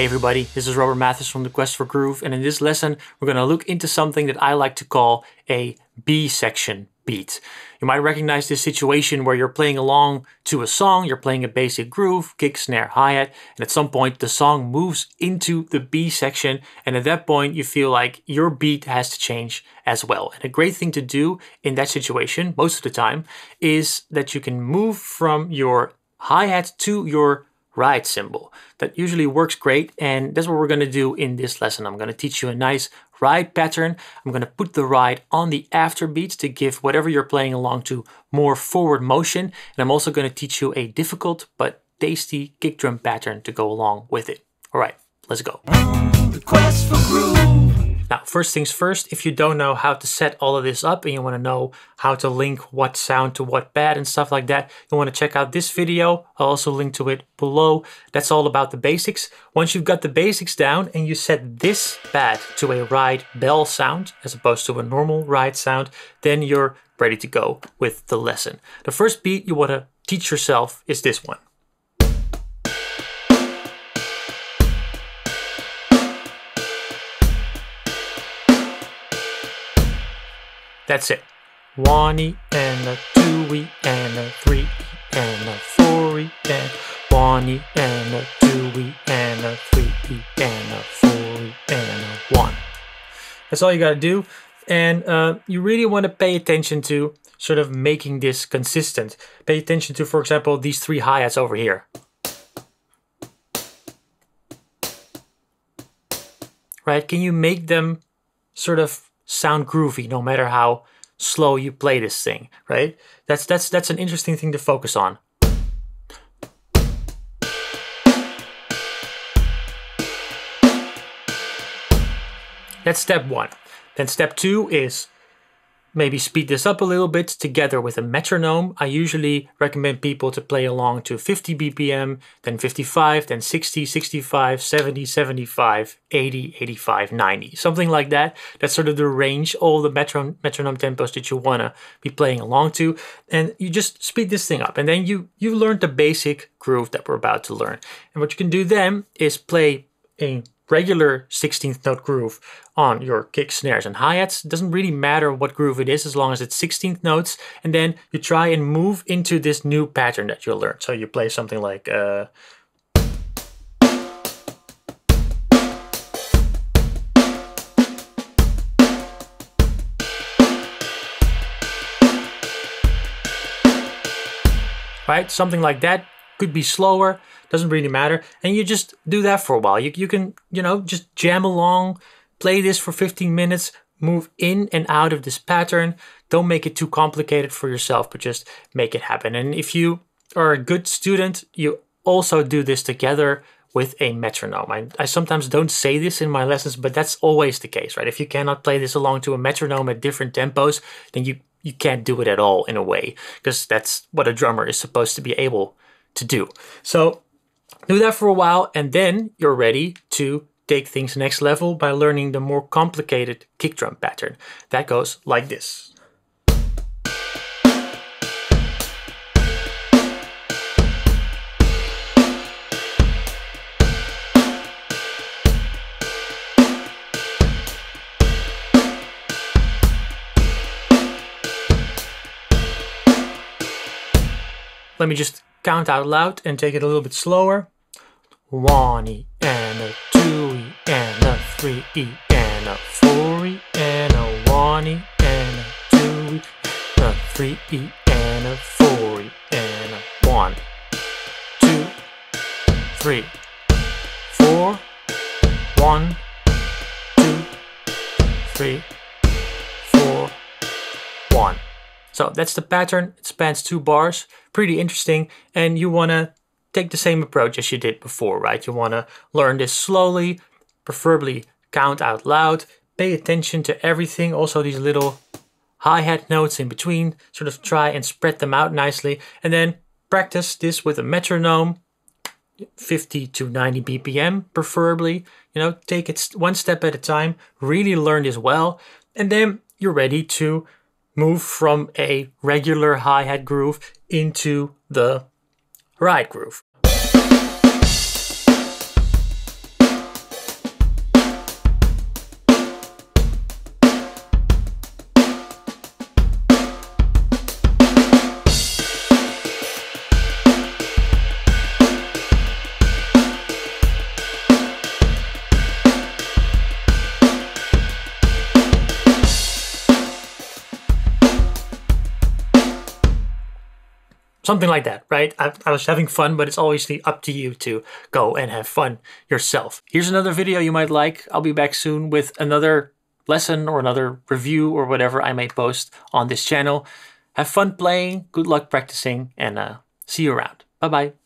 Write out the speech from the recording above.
Hey everybody, this is Robert Mathis from The Quest for Groove, and in this lesson we're going to look into something that I like to call a B section beat. You might recognize this situation where you're playing along to a song, you're playing a basic groove, kick, snare, hi-hat, and at some point the song moves into the B section, and at that point you feel like your beat has to change as well. And a great thing to do in that situation, most of the time, is that you can move from your hi-hat to your ride cymbal. That usually works great and that's what we're going to do in this lesson. I'm going to teach you a nice ride pattern. I'm going to put the ride on the after beats to give whatever you're playing along to more forward motion. And I'm also going to teach you a difficult but tasty kick drum pattern to go along with it. All right, let's go. Now, first things first, if you don't know how to set all of this up and you want to know how to link what sound to what pad and stuff like that, you want to check out this video. I'll also link to it below. That's all about the basics. Once you've got the basics down and you set this pad to a ride bell sound as opposed to a normal ride sound, then you're ready to go with the lesson. The first beat you want to teach yourself is this one. That's it. One E and a two E and a three E and a four E and one E and a two E and a three E and a four E and a one. That's all you gotta do. And uh, you really want to pay attention to sort of making this consistent. Pay attention to, for example, these three hi-hats over here. Right? Can you make them sort of sound groovy no matter how slow you play this thing, right? That's that's that's an interesting thing to focus on. That's step 1. Then step 2 is maybe speed this up a little bit together with a metronome. I usually recommend people to play along to 50 BPM, then 55, then 60, 65, 70, 75, 80, 85, 90, something like that. That's sort of the range, all the metron metronome tempos that you want to be playing along to. And you just speed this thing up. And then you, you learned the basic groove that we're about to learn. And what you can do then is play a regular 16th note groove on your kick, snares, and hi-hats. It doesn't really matter what groove it is as long as it's 16th notes. And then you try and move into this new pattern that you'll learn. So you play something like... Uh, right? Something like that could be slower, doesn't really matter. And you just do that for a while. You, you can, you know, just jam along, play this for 15 minutes, move in and out of this pattern. Don't make it too complicated for yourself, but just make it happen. And if you are a good student, you also do this together with a metronome. I, I, sometimes don't say this in my lessons, but that's always the case, right? If you cannot play this along to a metronome at different tempos, then you, you can't do it at all in a way, because that's what a drummer is supposed to be able to do. So do that for a while and then you're ready to take things next level by learning the more complicated kick drum pattern. That goes like this. Let me just count out loud and take it a little bit slower. One E and a two E and a three E and a four E and a one E and a two E and a three E and a four E and a one, two, three, four, one, two, three, So that's the pattern. It spans two bars. Pretty interesting. And you want to take the same approach as you did before, right? You want to learn this slowly, preferably count out loud, pay attention to everything. Also these little hi-hat notes in between, sort of try and spread them out nicely. And then practice this with a metronome, 50 to 90 BPM preferably. You know, take it one step at a time, really learn this well. And then you're ready to move from a regular hi-hat groove into the ride groove. Something like that, right? I, I was having fun, but it's always up to you to go and have fun yourself. Here's another video you might like. I'll be back soon with another lesson or another review or whatever I may post on this channel. Have fun playing, good luck practicing, and uh, see you around. Bye bye.